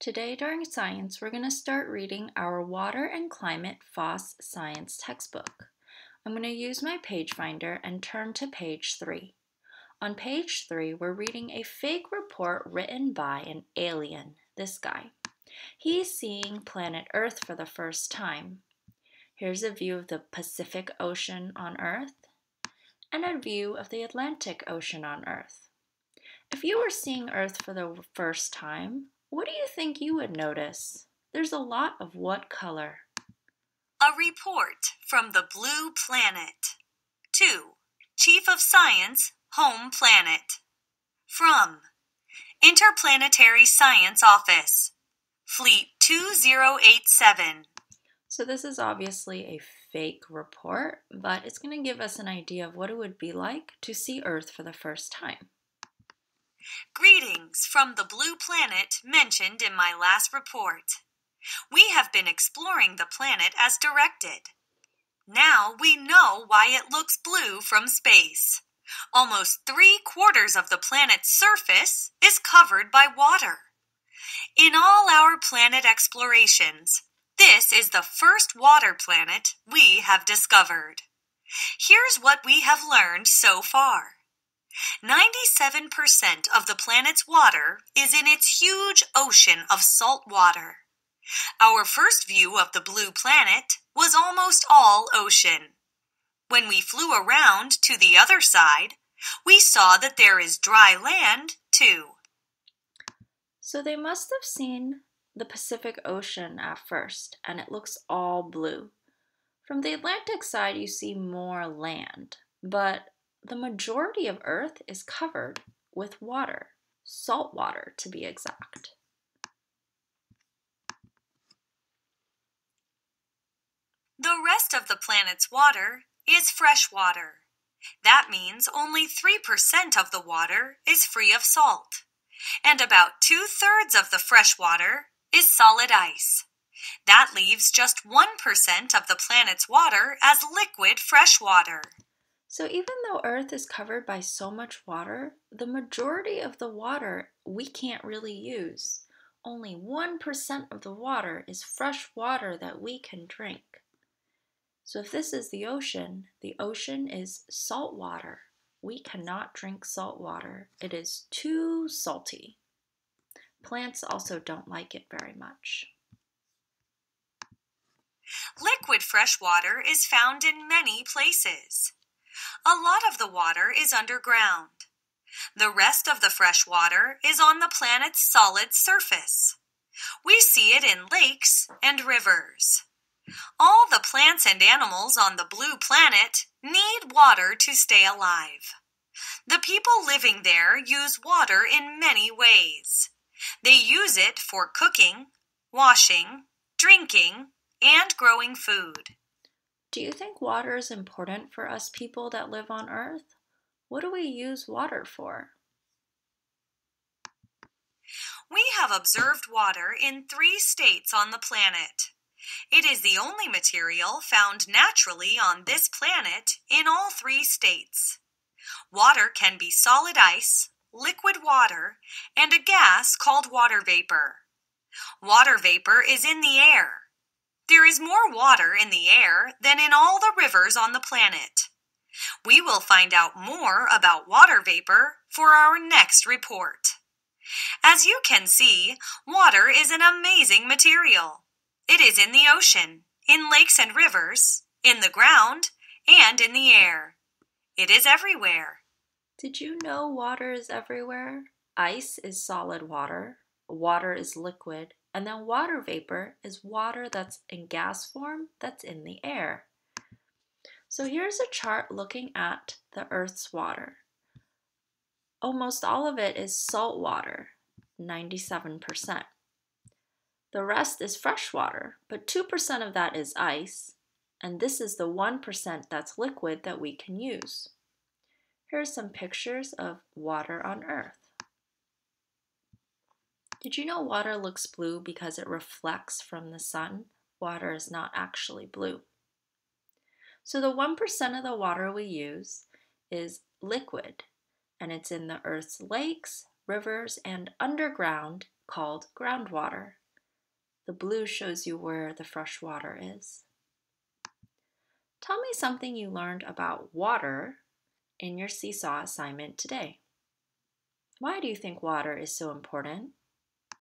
Today during science, we're going to start reading our Water and Climate FOSS Science textbook. I'm going to use my page finder and turn to page 3. On page 3, we're reading a fake report written by an alien, this guy. He's seeing planet Earth for the first time. Here's a view of the Pacific Ocean on Earth and a view of the Atlantic Ocean on Earth. If you were seeing Earth for the first time, what do you think you would notice? There's a lot of what color? A report from the Blue Planet. 2. Chief of Science, Home Planet. From Interplanetary Science Office, Fleet 2087. So, this is obviously a fake report, but it's going to give us an idea of what it would be like to see Earth for the first time. Greetings from the blue planet mentioned in my last report. We have been exploring the planet as directed. Now we know why it looks blue from space. Almost three quarters of the planet's surface is covered by water. In all our planet explorations, this is the first water planet we have discovered. Here's what we have learned so far. 97% of the planet's water is in its huge ocean of salt water. Our first view of the blue planet was almost all ocean. When we flew around to the other side, we saw that there is dry land too. So they must have seen the Pacific Ocean at first, and it looks all blue. From the Atlantic side, you see more land, but the majority of Earth is covered with water, salt water to be exact. The rest of the planet's water is fresh water. That means only 3% of the water is free of salt, and about two thirds of the fresh water is solid ice. That leaves just 1% of the planet's water as liquid fresh water. So even though Earth is covered by so much water, the majority of the water we can't really use. Only 1% of the water is fresh water that we can drink. So if this is the ocean, the ocean is salt water. We cannot drink salt water. It is too salty. Plants also don't like it very much. Liquid fresh water is found in many places. A lot of the water is underground. The rest of the fresh water is on the planet's solid surface. We see it in lakes and rivers. All the plants and animals on the blue planet need water to stay alive. The people living there use water in many ways. They use it for cooking, washing, drinking, and growing food. Do you think water is important for us people that live on Earth? What do we use water for? We have observed water in three states on the planet. It is the only material found naturally on this planet in all three states. Water can be solid ice, liquid water, and a gas called water vapor. Water vapor is in the air. There is more water in the air than in all the rivers on the planet. We will find out more about water vapor for our next report. As you can see, water is an amazing material. It is in the ocean, in lakes and rivers, in the ground, and in the air. It is everywhere. Did you know water is everywhere? Ice is solid water, water is liquid, and then water vapor is water that's in gas form that's in the air. So here's a chart looking at the Earth's water. Almost all of it is salt water, 97%. The rest is fresh water, but 2% of that is ice, and this is the 1% that's liquid that we can use. Here are some pictures of water on Earth. Did you know water looks blue because it reflects from the sun? Water is not actually blue. So the 1% of the water we use is liquid, and it's in the Earth's lakes, rivers, and underground called groundwater. The blue shows you where the fresh water is. Tell me something you learned about water in your seesaw assignment today. Why do you think water is so important?